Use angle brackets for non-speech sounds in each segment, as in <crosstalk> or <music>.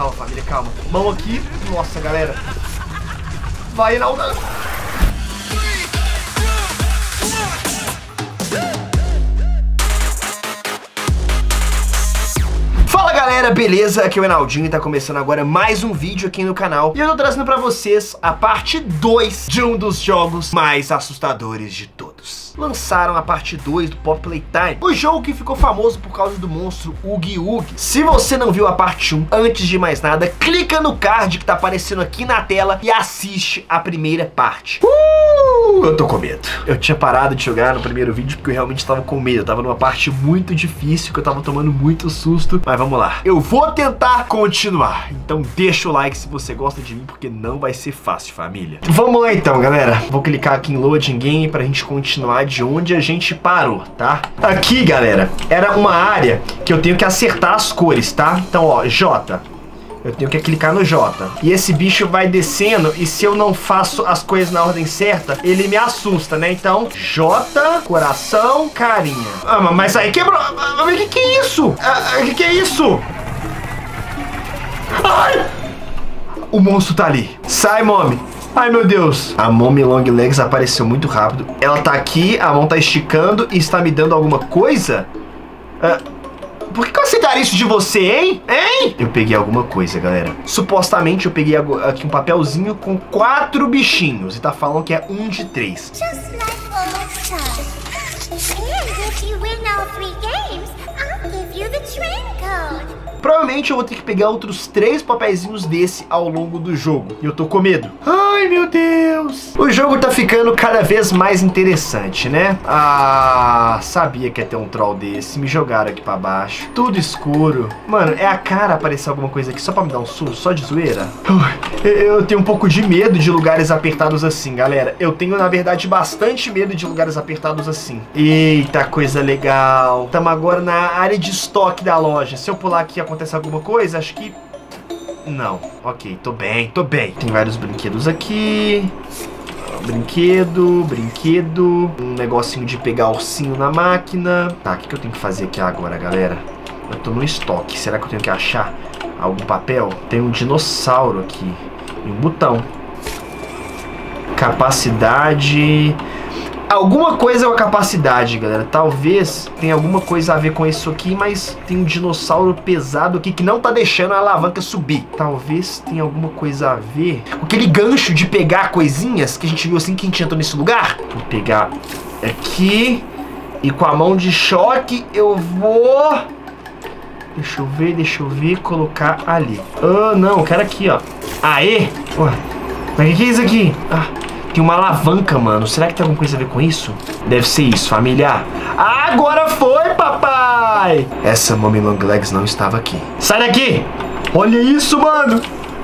Calma, família, calma. Mão aqui. Nossa, galera. Vai, Reinaldo. Fala galera, beleza? Aqui é o Enaldinho e tá começando agora mais um vídeo aqui no canal E eu tô trazendo pra vocês a parte 2 de um dos jogos mais assustadores de todos Lançaram a parte 2 do Pop Playtime O jogo que ficou famoso por causa do monstro Oogie Oogie Se você não viu a parte 1, antes de mais nada Clica no card que tá aparecendo aqui na tela E assiste a primeira parte uh, Eu tô com medo Eu tinha parado de jogar no primeiro vídeo porque eu realmente tava com medo Eu tava numa parte muito difícil que eu tava tomando muito susto Mas vamos lá. Eu vou tentar continuar. Então deixa o like se você gosta de mim, porque não vai ser fácil, família. Vamos lá então, galera. Vou clicar aqui em Loading Game pra gente continuar de onde a gente parou, tá? Aqui, galera, era uma área que eu tenho que acertar as cores, tá? Então, ó, J. Eu tenho que clicar no J. E esse bicho vai descendo e se eu não faço as coisas na ordem certa, ele me assusta, né? Então, J, coração, carinha. Ah, mas aí quebrou. Mas que que é isso? Ah, que que é isso? Ai! O monstro tá ali. Sai, mommy. Ai, meu Deus. A Mommy Long Legs apareceu muito rápido. Ela tá aqui, a mão tá esticando e está me dando alguma coisa? Ah... Por que, eu aceitaria isso de você, hein? Hein? Eu peguei alguma coisa, galera. Supostamente eu peguei aqui um papelzinho com quatro bichinhos. E tá falando que é um de três. Just like old times. And if you win all three games, I'll give you the train code. Provavelmente eu vou ter que pegar outros três papeizinhos desse ao longo do jogo. E eu tô com medo. Ai, meu Deus. O jogo tá ficando cada vez mais interessante, né? Ah, sabia que ia ter um troll desse. Me jogaram aqui pra baixo. Tudo escuro. Mano, é a cara aparecer alguma coisa aqui só pra me dar um susto, só de zoeira? Eu tenho um pouco de medo de lugares apertados assim, galera. Eu tenho, na verdade, bastante medo de lugares apertados assim. Eita, coisa legal. Tamo agora na área de estoque da loja. Se eu pular aqui, acontece alguma coisa? Acho que... Não. Ok, tô bem, tô bem. Tem vários brinquedos aqui. Brinquedo, brinquedo. Um negocinho de pegar ursinho na máquina. Tá, o que, que eu tenho que fazer aqui agora, galera? Eu tô no estoque. Será que eu tenho que achar algum papel? Tem um dinossauro aqui. E um botão. Capacidade... Alguma coisa é a capacidade, galera. Talvez tenha alguma coisa a ver com isso aqui, mas tem um dinossauro pesado aqui que não tá deixando a alavanca subir. Talvez tenha alguma coisa a ver com aquele gancho de pegar coisinhas que a gente viu assim que a gente entrou nesse lugar. Vou pegar aqui e com a mão de choque eu vou... Deixa eu ver, deixa eu ver, colocar ali. Ah, não, eu quero aqui, ó. Aê! Ué, mas o que é isso aqui? Ah... Tem uma alavanca, mano. Será que tem alguma coisa a ver com isso? Deve ser isso, família. Agora foi, papai! Essa Mommy Long Legs não estava aqui. Sai daqui! Olha isso, mano!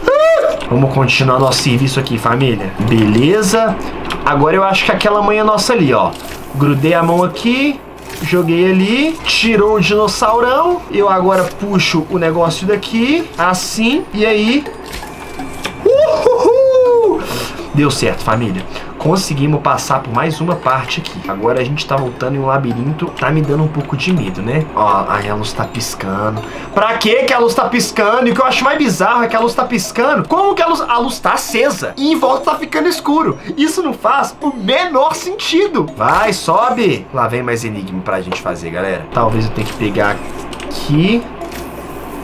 Ah! Vamos continuar nosso serviço aqui, família. Beleza. Agora eu acho que aquela é nossa ali, ó. Grudei a mão aqui. Joguei ali, tirou o dinossaurão. Eu agora puxo o negócio daqui, assim, e aí Deu certo, família. Conseguimos passar por mais uma parte aqui. Agora a gente tá voltando em um labirinto. Tá me dando um pouco de medo, né? Ó, aí a luz tá piscando. Pra que que a luz tá piscando? E o que eu acho mais bizarro é que a luz tá piscando. Como que a luz... A luz tá acesa. E em volta tá ficando escuro. Isso não faz o menor sentido. Vai, sobe. Lá vem mais enigma pra gente fazer, galera. Talvez eu tenha que pegar aqui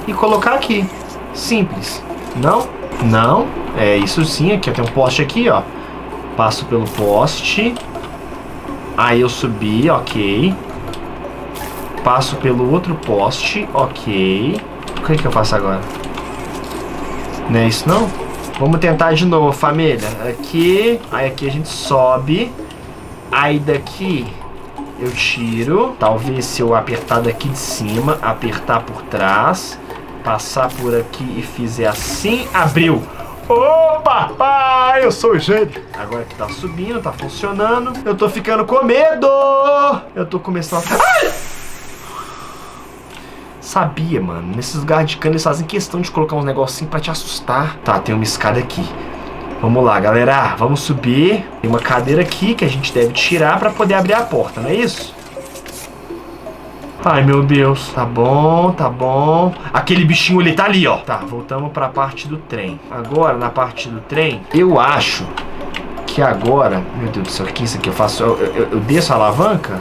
e colocar aqui. Simples. Não? Não, é isso sim, aqui tem um poste aqui, ó. Passo pelo poste. Aí eu subi, ok. Passo pelo outro poste, ok. O que, é que eu faço agora? Não é isso não? Vamos tentar de novo, família. Aqui, aí aqui a gente sobe. Aí daqui eu tiro. Talvez se eu apertar daqui de cima, apertar por trás passar por aqui e fizer assim, abriu. Opa! Ah, eu sou o gênio. Agora que tá subindo, tá funcionando. Eu tô ficando com medo. Eu tô começando a... Ai! Sabia, mano. Nesses lugares de cano eles fazem questão de colocar uns negocinhos pra te assustar. Tá, tem uma escada aqui. Vamos lá, galera. Vamos subir. Tem uma cadeira aqui que a gente deve tirar pra poder abrir a porta, não é isso? Ai, meu Deus. Tá bom, tá bom. Aquele bichinho, ele tá ali, ó. Tá, voltamos pra parte do trem. Agora, na parte do trem, eu acho que agora... Meu Deus do céu, o que é isso aqui? Eu faço... Eu, eu, eu desço a alavanca?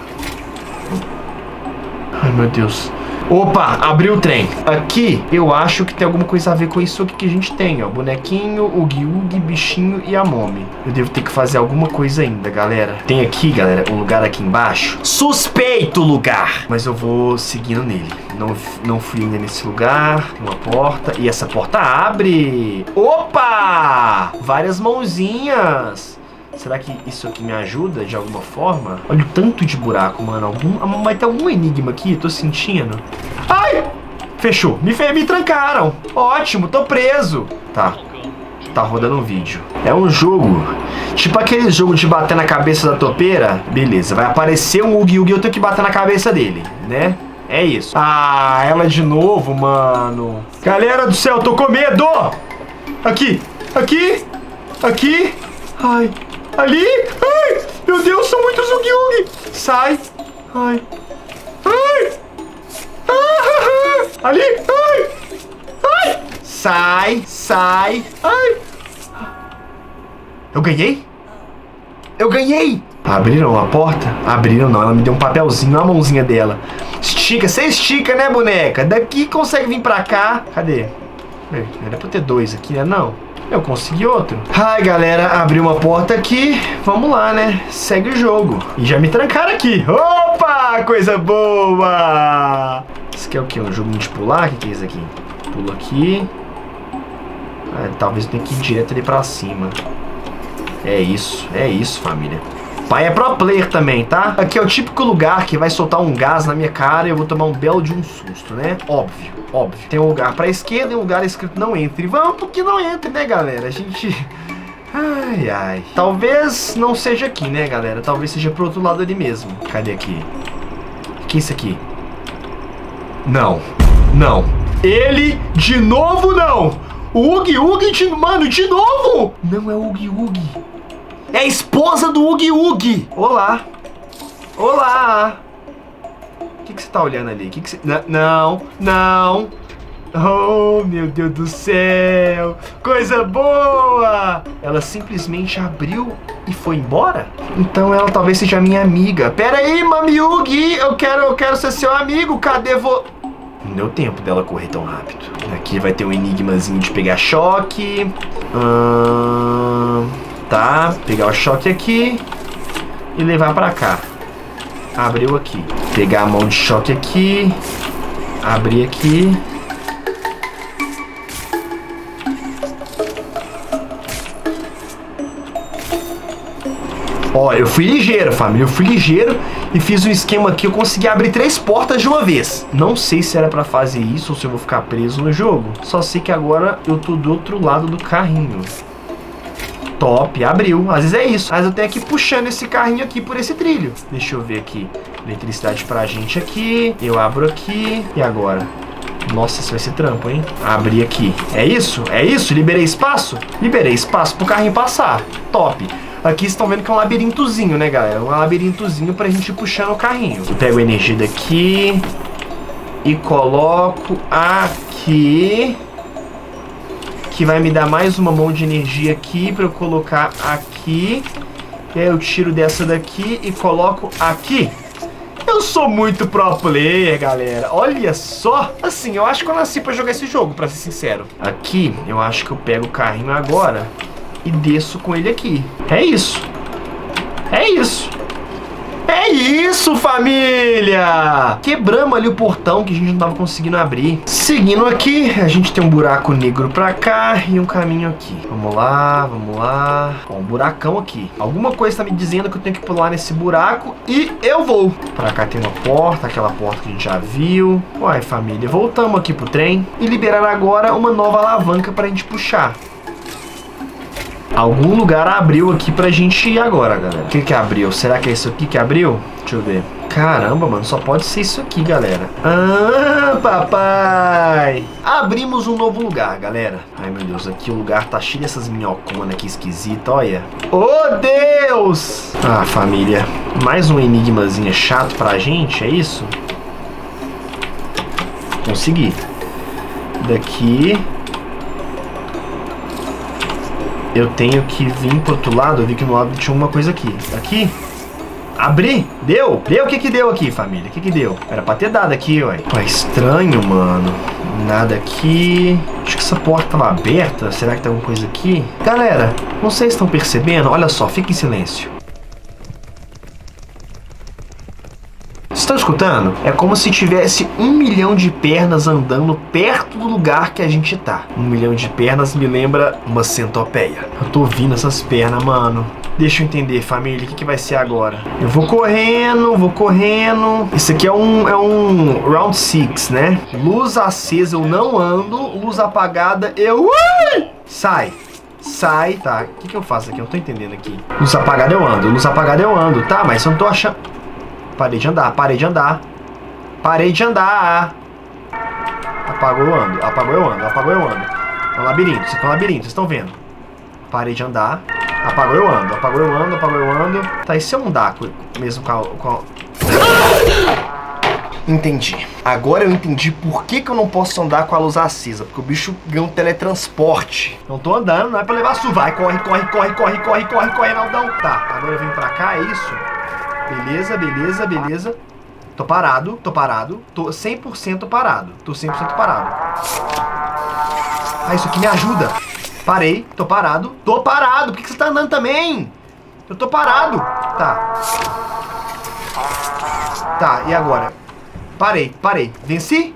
Ai, meu Deus. Opa, abriu o trem. Aqui, eu acho que tem alguma coisa a ver com isso aqui que a gente tem, ó. Bonequinho, o Gyug, bichinho e a Mommy. Eu devo ter que fazer alguma coisa ainda, galera. Tem aqui, galera, um lugar aqui embaixo. Suspeito lugar! Mas eu vou seguindo nele. Não, não fui ainda nesse lugar. Uma porta. E essa porta abre. Opa! Várias mãozinhas. Será que isso aqui me ajuda de alguma forma? Olha o tanto de buraco, mano. Algum, vai ter algum enigma aqui? Tô sentindo. Ai! Fechou. Me, me trancaram. Ótimo, tô preso. Tá. Tá rodando um vídeo. É um jogo. Tipo aquele jogo de bater na cabeça da topeira. Beleza, vai aparecer um Ugi Ugi, eu tenho que bater na cabeça dele, né? É isso. Ah, ela de novo, mano. Galera do céu, tô com medo. Aqui, aqui, aqui. Ai, Ali! Ai! Meu Deus, são muitos Ugi-Ugi! Sai! Ai! Ai! Ah, <laughs> ali! Ai! Ai! Sai! Sai! Ai! Eu ganhei? Eu ganhei! Abriram a porta? Abriram não, ela me deu um papelzinho na mãozinha dela. Estica, você estica, né, boneca? Daqui consegue vir pra cá. Cadê? Era pra ter dois aqui, né? Não. Eu consegui outro. Ai, galera, abri uma porta aqui. Vamos lá, né? Segue o jogo. E já me trancaram aqui. Opa, coisa boa! Isso aqui é o quê? Um jogo de pular? O que, é isso aqui? Pula aqui. Ah, talvez eu tenha que ir direto ali pra cima. É isso, é isso, família. Pai é pro player também, tá? Aqui é o típico lugar que vai soltar um gás na minha cara e eu vou tomar um belo de um susto, né? Óbvio, óbvio. Tem um lugar pra esquerda e um lugar escrito não entre. Vamos porque não entre, né, galera? A gente... Ai, ai. Talvez não seja aqui, né, galera? Talvez seja pro outro lado ali mesmo. Cadê aqui? O que é isso aqui? Não. Não. Ele de novo não. O Ugi Ugi de... Mano, de novo. Não é o Ugi Ugi. É a esposa do Ugi Ugi. Olá. Olá. Que, que você tá olhando ali? Que que você... Não, não. Oh, meu Deus do céu. Coisa boa. Ela simplesmente abriu e foi embora? Então ela talvez seja minha amiga. Pera aí, Mami Ugi. Eu quero, eu quero ser seu amigo. Cadê você? Não deu tempo dela correr tão rápido. Aqui vai ter um enigmazinho de pegar choque. Hum tá? Pegar o choque aqui e levar pra cá. Abriu aqui. Pegar a mão de choque aqui. Abrir aqui. Ó, eu fui ligeiro, família. Eu fui ligeiro e fiz um esquema aqui. Eu consegui abrir três portas de uma vez. Não sei se era pra fazer isso ou se eu vou ficar preso no jogo. Só sei que agora eu tô do outro lado do carrinho. Top, abriu. Às vezes é isso. Mas eu tenho que ir puxando esse carrinho aqui por esse trilho. Deixa eu ver aqui. Eletricidade pra gente aqui. Eu abro aqui. E agora? Nossa, isso vai ser trampo, hein? Abri aqui. É isso? É isso? Liberei espaço? Liberei espaço pro carrinho passar. Top. Aqui estão vendo que é um labirintozinho, né, galera? Um labirintozinho pra gente ir puxando o carrinho. Eu pego energia daqui e coloco aqui que vai me dar mais uma mão de energia aqui para eu colocar aqui. E aí eu tiro dessa daqui e coloco aqui. Eu sou muito pro player, galera. Olha só. Assim, eu acho que eu nasci pra jogar esse jogo, pra ser sincero. Aqui, eu acho que eu pego o carrinho agora e desço com ele aqui. É isso. É isso. Isso, família! Quebramos ali o portão que a gente não tava conseguindo abrir. Seguindo aqui, a gente tem um buraco negro pra cá e um caminho aqui. Vamos lá, vamos lá. Ó, um buracão aqui. Alguma coisa tá me dizendo que eu tenho que pular nesse buraco e eu vou. Pra cá tem uma porta, aquela porta que a gente já viu. Uai, família, voltamos aqui pro trem e liberar agora uma nova alavanca pra gente puxar. Algum lugar abriu aqui pra gente ir agora, galera. O que que abriu? Será que é isso aqui que abriu? Deixa eu ver. Caramba, mano, só pode ser isso aqui, galera. Ah, papai! Abrimos um novo lugar, galera. Ai, meu Deus, aqui o lugar tá cheio dessas minhoconas aqui esquisitas, olha. Oh, Deus! Ah, família, mais um enigmazinho chato pra gente, é isso? consegui. Daqui... Eu tenho que vir pro outro lado. Eu vi que no lado tinha uma coisa aqui. Aqui? Abri? Deu? Deu? O que que deu aqui, família? O que que deu? Era pra ter dado aqui, ué. Ué, estranho, mano. Nada aqui. Acho que essa porta tava aberta. Será que tem alguma coisa aqui? Galera, não sei se estão percebendo. Olha só, fica em silêncio. Estão escutando? É como se tivesse um milhão de pernas andando perto do lugar que a gente tá. Um milhão de pernas me lembra uma centopeia. Eu tô ouvindo essas pernas, mano. Deixa eu entender, família, o que, que vai ser agora? Eu vou correndo, vou correndo. Isso aqui é um, é um round six, né? Luz acesa eu não ando, luz apagada eu... Ui! Sai. Sai, tá. O que, que eu faço aqui? Eu não tô entendendo aqui. Luz apagada eu ando, luz apagada eu ando. Tá, mas eu não tô achando... Parei de andar, parei de andar. Parei de andar. Apagou eu ando, apagou eu ando, apagou eu ando. É um labirinto, isso aqui é um labirinto, vocês estão vendo. Parei de andar. Apagou eu ando, apagou eu ando, apagou eu ando. Tá, e se eu andar mesmo com a... Com a... Entendi. Agora eu entendi por que, que eu não posso andar com a luz acesa. Porque o bicho ganha um teletransporte. Não tô andando, não é pra levar su. Vai, corre, corre, corre, corre, corre, corre, corre, Naldão. Tá, agora eu vim pra cá, é isso? Beleza, beleza, beleza. Tô parado, tô parado. Tô 100% parado. Tô 100% parado. Ah, isso aqui me ajuda. Parei, tô parado. Tô parado. Por que, que você tá andando também? Eu tô parado. Tá. Tá, e agora? Parei, parei. Venci?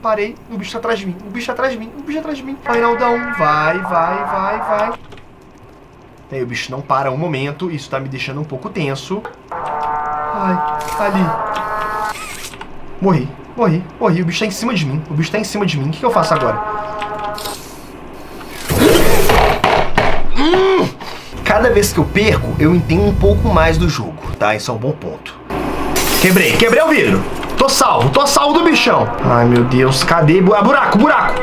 parei. O bicho tá atrás de mim, o bicho tá atrás de mim, o bicho tá atrás de mim. Vai, Naldão. Vai, vai, vai, vai. Aí o bicho não para um momento, isso tá me deixando um pouco tenso. Ai, ali. Morri, morri, morri. O bicho tá em cima de mim, o bicho tá em cima de mim. O que, que eu faço agora? Hum! Cada vez que eu perco, eu entendo um pouco mais do jogo, tá? Isso é um bom ponto. Quebrei, quebrei o vidro. Tô salvo, tô salvo do bichão. Ai, meu Deus, cadê? Ah, buraco, buraco.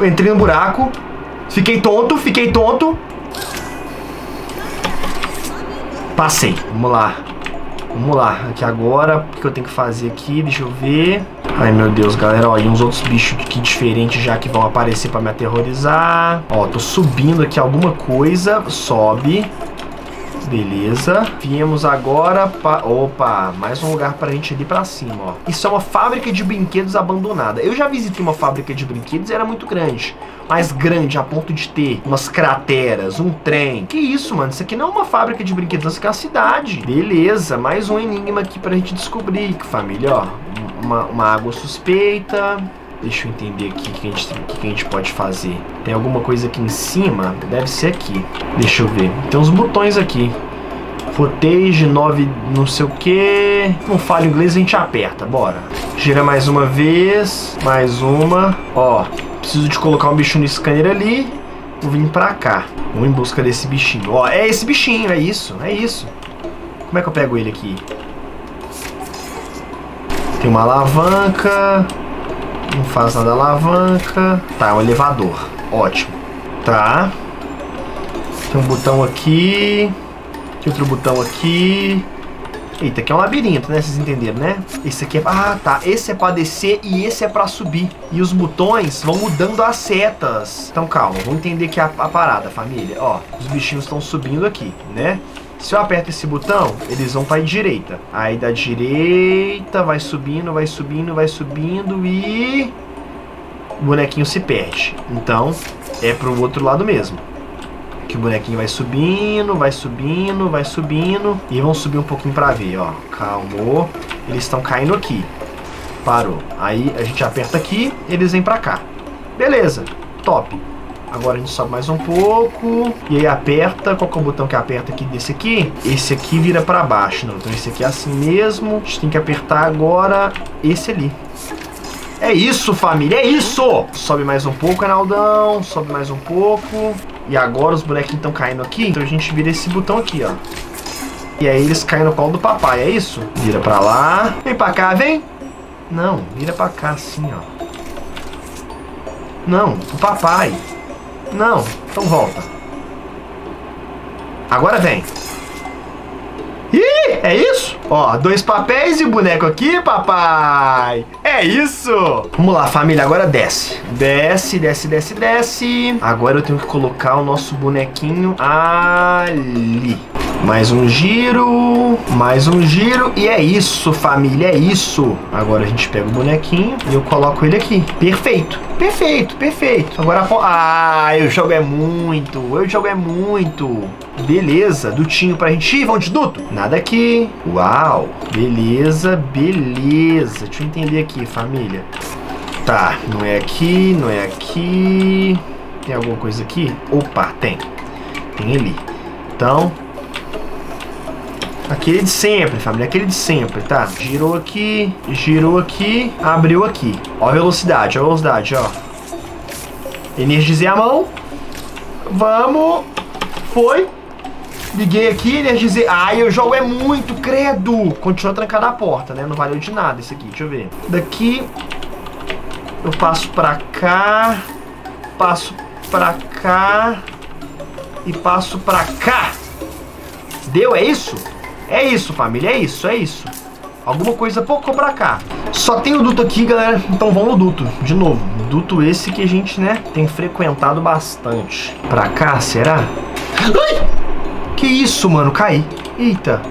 Entrei no buraco. Fiquei tonto, fiquei tonto. Passei. Vamos lá. Vamos lá. Aqui agora, o que eu tenho que fazer aqui? Deixa eu ver. Ai, meu Deus, galera. Ó, e uns outros bichos aqui diferentes já que vão aparecer pra me aterrorizar. Ó, tô subindo aqui alguma coisa. Sobe. Beleza. Viemos agora para... Opa, mais um lugar pra gente ir pra cima, ó. Isso é uma fábrica de brinquedos abandonada. Eu já visitei uma fábrica de brinquedos e era muito grande. Mais grande, a ponto de ter umas crateras, um trem. Que isso, mano? Isso aqui não é uma fábrica de brinquedos, isso aqui é uma cidade. Beleza, mais um enigma aqui pra gente descobrir, família, ó. Uma, uma água suspeita. Deixa eu entender aqui o que, que, a gente pode fazer. Tem alguma coisa aqui em cima? Deve ser aqui. Deixa eu ver. Tem uns botões aqui. Footage 9 não sei o que. Não fala inglês, a gente aperta. Bora. Gira mais uma vez. Mais uma. Ó, preciso de colocar um bicho no scanner ali. Vou vir pra cá. Vou em busca desse bichinho. Ó, é esse bichinho, é isso, é isso. Como é que eu pego ele aqui? Tem uma alavanca. Não faz nada alavanca. Tá, um elevador. Ótimo. Tá. Tem um botão aqui. Tem outro botão aqui. Eita, aqui é um labirinto, né? Vocês entenderam, né? Esse aqui é... Ah, tá. Esse é pra descer e esse é pra subir. E os botões vão mudando as setas. Então, calma. Vamos entender aqui a, a parada, família. Ó, os bichinhos estão subindo aqui, né? Se eu aperto esse botão, eles vão para a direita. Aí da direita vai subindo, vai subindo, vai subindo e o bonequinho se perde. Então é pro outro lado mesmo. Que o bonequinho vai subindo, vai subindo, vai subindo e vão subir um pouquinho para ver, ó. Calmou. Eles estão caindo aqui. Parou. Aí a gente aperta aqui, eles vêm para cá. Beleza. Top. Agora a gente sobe mais um pouco. E aí aperta. Qual que é o botão que aperta aqui desse aqui? Esse aqui vira pra baixo. Não, então esse aqui é assim mesmo. A gente tem que apertar agora esse ali. É isso, família, é isso! Sobe mais um pouco, Arnaldão. Sobe mais um pouco. E agora os bonequinhos estão caindo aqui. Então a gente vira esse botão aqui, ó. E aí eles caem no colo do papai, é isso? Vira pra lá. Vem pra cá, vem. Não, vira pra cá assim, ó. Não, o papai. Não, então volta. Agora vem. Ih, é isso? Ó, dois papéis e boneco aqui, papai. É isso. Vamos lá, família, agora desce. Desce, desce, desce, desce. Agora eu tenho que colocar o nosso bonequinho ali. Mais um giro, mais um giro e é isso, família, é isso. Agora a gente pega o bonequinho e eu coloco ele aqui. Perfeito, perfeito, perfeito. Agora, ah, o jogo é muito, o jogo é muito. Beleza, dutinho pra gente ir, vamos de duto? Nada aqui. Uau, beleza, beleza. Deixa eu entender aqui, família. Tá, não é aqui, não é aqui. Tem alguma coisa aqui? Opa, tem. Tem ali. Então, Aquele de sempre, família, aquele de sempre, tá? Girou aqui, girou aqui, abriu aqui. Ó a velocidade, ó a velocidade, ó. Energizei a mão. Vamos. Foi. Liguei aqui, energizei. Ai, o jogo é muito, credo. Continua trancada a porta, né? Não valeu de nada isso aqui, deixa eu ver. Daqui, eu passo pra cá, passo pra cá e passo pra cá. Deu, é isso? É isso, família, é isso, é isso. Alguma coisa pouco pra cá. Só tem o duto aqui, galera, então vamos no duto. De novo, duto esse que a gente, né, tem frequentado bastante. Pra cá, será? Ai! Que isso, mano? Caí. Eita.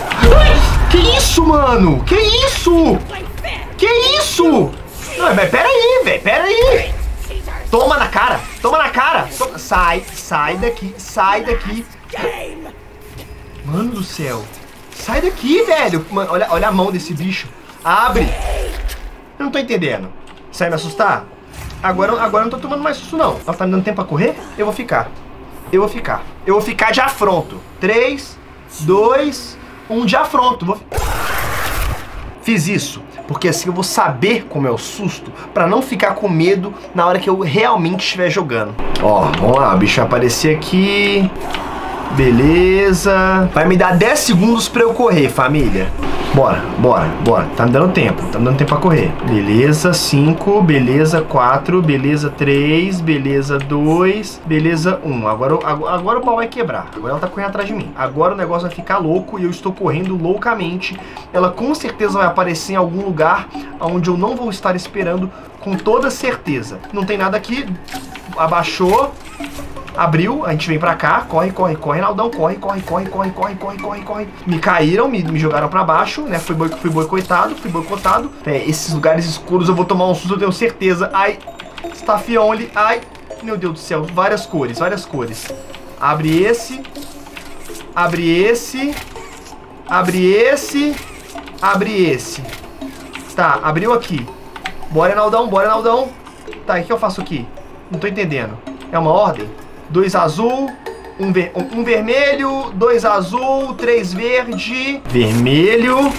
Ai! Que isso, mano? Que isso? Que isso? Não, mas pera aí, velho, pera aí. Toma na cara, toma na cara. Toma. Sai, sai daqui, sai daqui. Mano do céu. Sai daqui, velho. Mano, olha, olha a mão desse bicho. Abre. Eu não tô entendendo. Sai me assustar? Agora, agora eu não tô tomando mais susto, não. Ela tá me dando tempo pra correr? Eu vou ficar. Eu vou ficar. Eu vou ficar de afronto. 3, 2, 1 de afronto. Vou... Fiz isso porque assim eu vou saber como é o susto para não ficar com medo na hora que eu realmente estiver jogando. Ó, vamos lá, o bicho vai aparecer aqui. Beleza. Vai me dar 10 segundos pra eu correr, família. Bora, bora, bora. Tá me dando tempo, tá me dando tempo pra correr. Beleza, 5, beleza, 4, beleza, 3, beleza, 2, beleza, 1. Agora, agora, agora o pau vai quebrar. Agora ela tá correndo atrás de mim. Agora o negócio vai ficar louco e eu estou correndo loucamente. Ela com certeza vai aparecer em algum lugar onde eu não vou estar esperando com toda certeza. Não tem nada aqui. Abaixou. Abriu, a gente vem pra cá, corre, corre, corre, Naldão, corre, corre, corre, corre, corre, corre, corre, corre. Me caíram, me, me jogaram pra baixo, né? Fui, boi, fui boicotado, fui boicotado. É, esses lugares escuros eu vou tomar um susto, eu tenho certeza. Ai, Staffioli, ai, meu Deus do céu, várias cores, várias cores. Abre esse, abre esse, abre esse, abre esse. Tá, abriu aqui. Bora, Naldão, bora, Naldão. Tá, o que eu faço aqui? Não tô entendendo. É uma ordem? Dois azul, um, ver, um, um vermelho, dois azul, três verde, vermelho,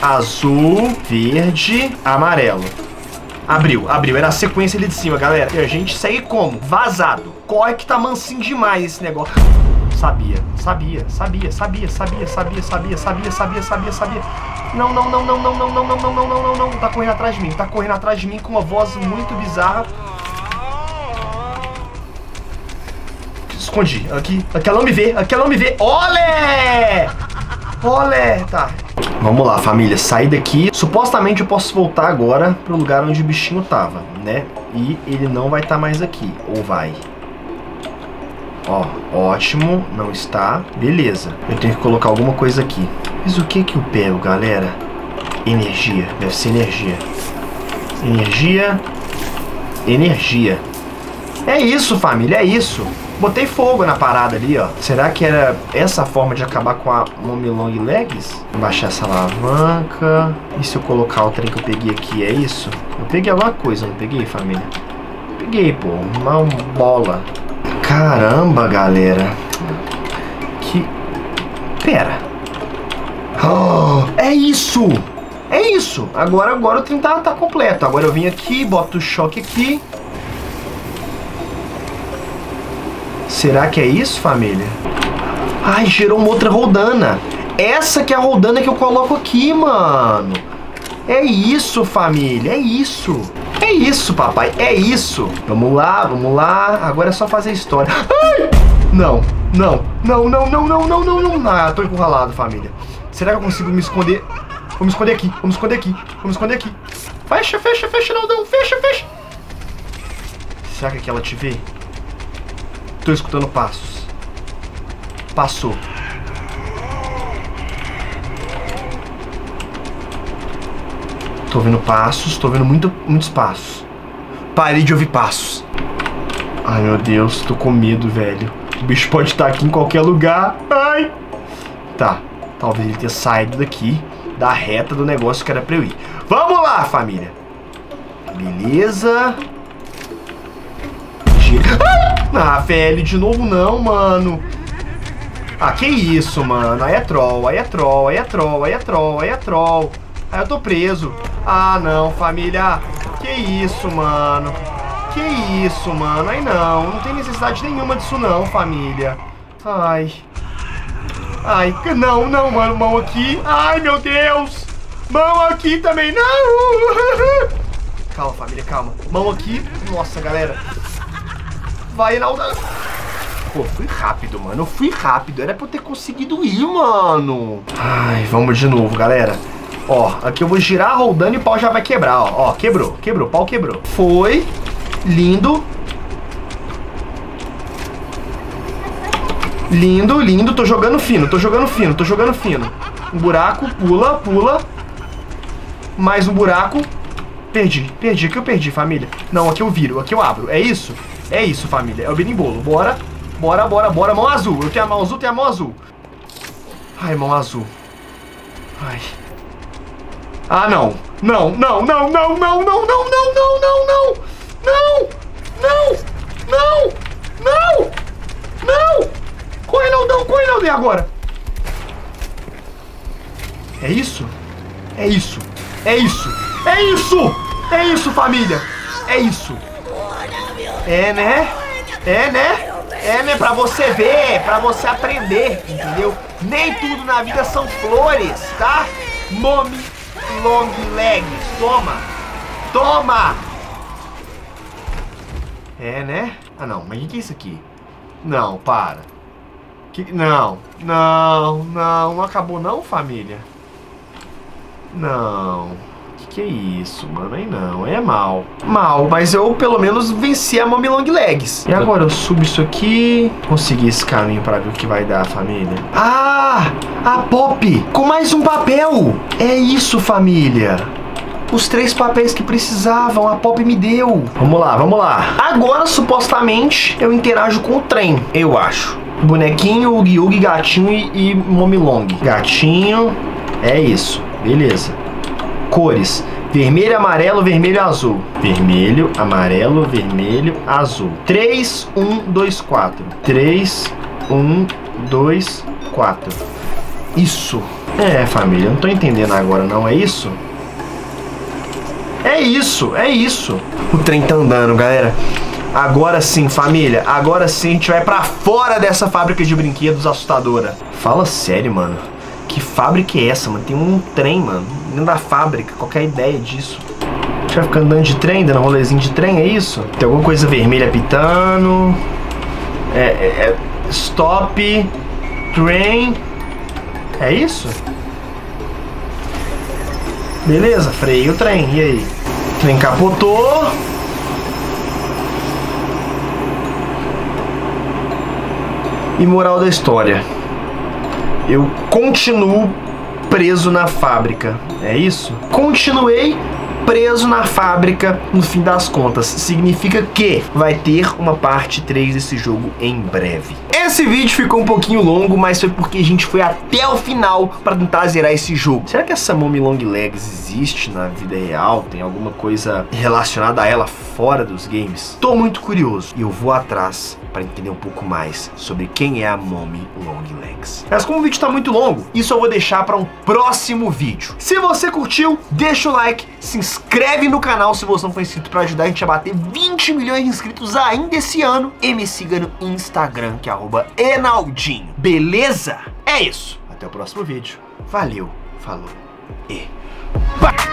azul, verde, amarelo. Abriu, abriu. Era a sequência ali de cima, galera. E a gente segue como? Vazado. Corre que tá mansinho demais esse negócio. Sabia, sabia, sabia, sabia, sabia, sabia, sabia, sabia, sabia, sabia, sabia. Não, não, não, não, não, não, não, não, não, não, não, não, não. Tá correndo atrás de mim, tá correndo atrás de mim com uma voz muito bizarra. Escondi. Aqui. Aqui ela não me vê. Aqui ela não me vê. Olé! Olé! Tá. Vamos lá, família. Saí daqui. Supostamente eu posso voltar agora pro lugar onde o bichinho tava, né? E ele não vai estar tá mais aqui. Ou vai? Ó, ótimo. Não está. Beleza. Eu tenho que colocar alguma coisa aqui. Mas o que que eu pego, galera? Energia. Deve ser energia. Energia. Energia. É isso, família. É isso. Botei fogo na parada ali, ó. Será que era essa forma de acabar com a Mommy Long Legs? Baixar essa alavanca. E se eu colocar o trem que eu peguei aqui, é isso? Eu peguei alguma coisa, não peguei, família? Peguei, pô. Uma bola. Caramba, galera. Que... Pera. Oh, é isso! É isso. Agora, agora o trem tá, tá completo. Agora eu vim aqui, boto o choque aqui. Será que é isso, família? Ai, gerou uma outra roldana. Essa que é a roldana que eu coloco aqui, mano. É isso, família. É isso. É isso, papai. É isso. Vamos lá, vamos lá. Agora é só fazer história. Ai! Não, não, não, não, não, não, não, não, não. Ah, tô encurralado, família. Será que eu consigo me esconder? Vou me esconder aqui, vou me esconder aqui, vou me esconder aqui. Fecha, fecha, fecha, não, não, fecha, fecha. Será que aquela te vê? Tô escutando passos. Passou. Tô ouvindo passos, tô ouvindo muito, muitos passos. Parei de ouvir passos. Ai, meu Deus, tô com medo, velho. O bicho pode estar aqui em qualquer lugar. Ai! Tá, talvez ele tenha saído daqui, da reta do negócio que era pra eu ir. Vamos lá, família. Beleza. Gira. Ah, velho, de novo não, mano. Ah, que isso, mano. Aí é troll, aí é troll, aí é troll, aí é troll, aí é troll. Aí eu tô preso. Ah, não, família. Que isso, mano. Que isso, mano. Aí não, não tem necessidade nenhuma disso não, família. Ai. Ai, não, não, mano. Mão aqui. Ai, meu Deus. Mão aqui também, não. <laughs> Calma, família, calma. Mão aqui. Nossa, galera. Vai, Nalda. Pô, fui rápido, mano. Eu fui rápido. Era pra eu ter conseguido ir, mano. Ai, vamos de novo, galera. Ó, aqui eu vou girar rodando e o pau já vai quebrar, ó. Ó, quebrou, quebrou, pau quebrou. Foi. Lindo. Lindo, lindo. Tô jogando fino, tô jogando fino, tô jogando fino. Um buraco, pula, pula. Mais um buraco. Perdi, perdi. Aqui eu perdi, família. Não, aqui eu viro, aqui eu abro. É isso? É isso, família. É o berimbolo. Bora. Bora, bora, bora. Mão azul. Eu tenho a mão azul, tenho a mão azul. Ai, mão azul. Ai. Ah, não. Não, não, não, não, não, não, não, não, não, não, não. Não! Não! Não! Não! Não! Corre, não, corre, não. E agora? É isso? É isso. É isso. É isso! É isso, família. É isso. É, né? É, né? É, né? Pra você ver, pra você aprender, entendeu? Nem tudo na vida são flores, tá? Nome long legs. Toma. Toma. É, né? Ah, não. Mas o que é isso aqui? Não, para. Que... Não. Não, não. Não acabou não, família? Não. Que que é isso, mano? Aí não. É mal. Mal. Mas eu, pelo menos, venci a Mommy Long Legs. E agora? Eu subo isso aqui. Consegui esse caminho pra ver o que vai dar, família. Ah! A Pop! Com mais um papel! É isso, família os três papéis que precisavam, a Pop me deu. Vamos lá, vamos lá. Agora, supostamente, eu interajo com o trem, eu acho. Bonequinho, Ugi, gatinho e, e Momilong. Gatinho, é isso, beleza. Cores. Vermelho, amarelo, vermelho, azul. Vermelho, amarelo, vermelho, azul. 3, 1, 2, 4. 3, 1, 2, 4. Isso. É, família, não tô entendendo agora, não. É isso? É isso, é isso. O trem tá andando, galera. Agora sim, família. Agora sim a gente vai pra fora dessa fábrica de brinquedos assustadora. Fala sério, mano. Que fábrica é essa, mano? Tem um trem, mano. Dentro da fábrica. Qualquer ideia disso. A gente vai ficar andando de trem, dando um rolezinho de trem, é isso? Tem alguma coisa vermelha pitando. É, é, é stop. Train. É isso? Beleza, freio o trem. E aí? O trem capotou. E moral da história. Eu continuo preso na fábrica. É isso? Continuei preso na fábrica no fim das contas. Significa que vai ter uma parte 3 desse jogo em breve. Esse vídeo ficou um pouquinho longo, mas foi porque a gente foi até o final para tentar zerar esse jogo. Será que essa Mommy Long Legs existe na vida real? Tem alguma coisa relacionada a ela fora dos games? Tô muito curioso e eu vou atrás para entender um pouco mais sobre quem é a Mommy Long Legs. Mas como o vídeo tá muito longo, isso eu vou deixar para um próximo vídeo. Se você curtiu, deixa o like, se inscreve inscreve no canal se você não for inscrito para ajudar a gente a bater 20 milhões de inscritos ainda esse ano. E me siga no Instagram, que é Enaldinho. Beleza? É isso. Até o próximo vídeo. Valeu, falou e... Bye.